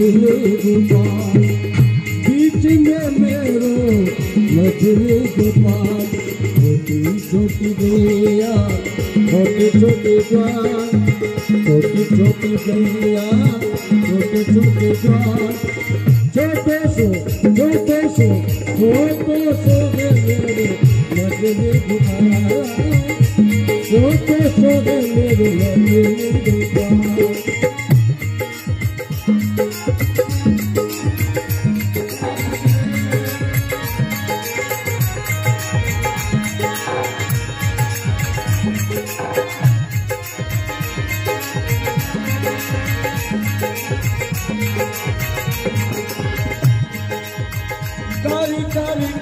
मधुर गोपाल बीच में मेरो मधुर गोपाल छोटी छोटी गैया छोटे छोटे द्वार छोटी छोटी गैया छोटे छोटे द्वार छोटे से छोटे से छोटे से मेरे मजने बुखारा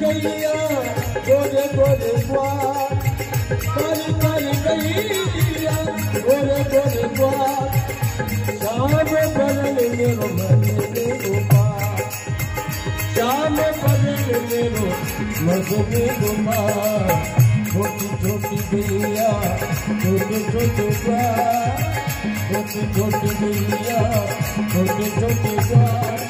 काली मन में गोपाल छोटी छोटी गैया छोटे छोटे द्वार छोटी छोटी गैया छोटे छोटे द्वार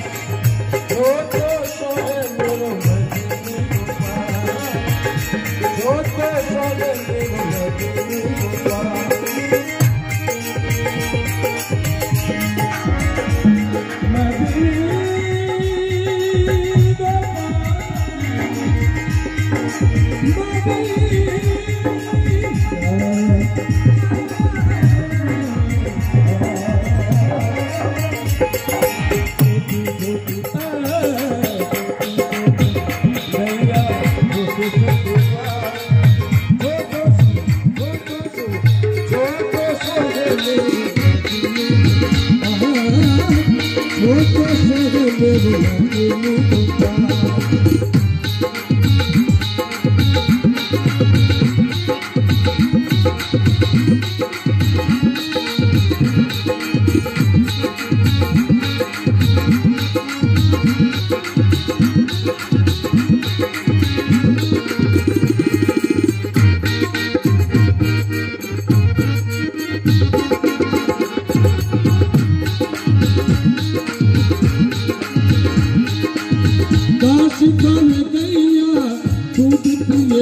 别人的目光。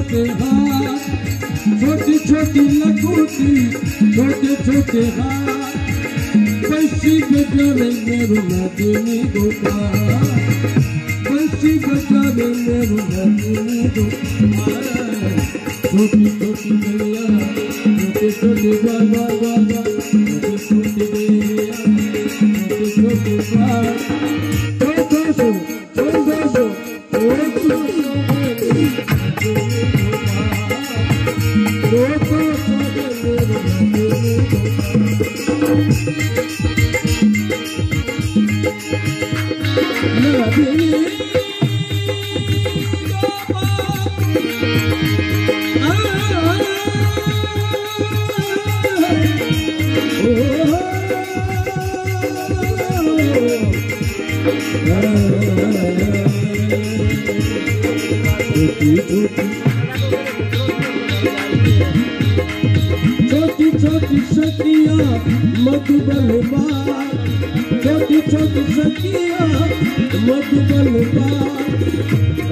छोटे हाथ, छोटी छोटी लघुटी छोटे छोटे हाथ। बंसी बजावे मेरो मदनी गोपाल बंसी बजावे मेरो मदनी गोपाल Oh छोटी सखिया मधुबन बार छोटी छोटी सखिया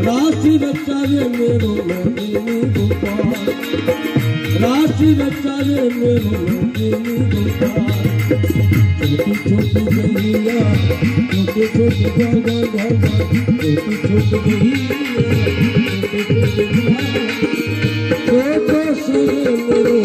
राशि रचावे मेरो नंदिनी गोपाल। राशि रचावे मेरो नंदिनी गोपाल। छोटी छोटी गैया छोटे छोटे गंगा गंगा छोटी छोटी छोटे छोटे सगे मेरो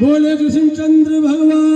बोले कृष्णचंद्र भगवान।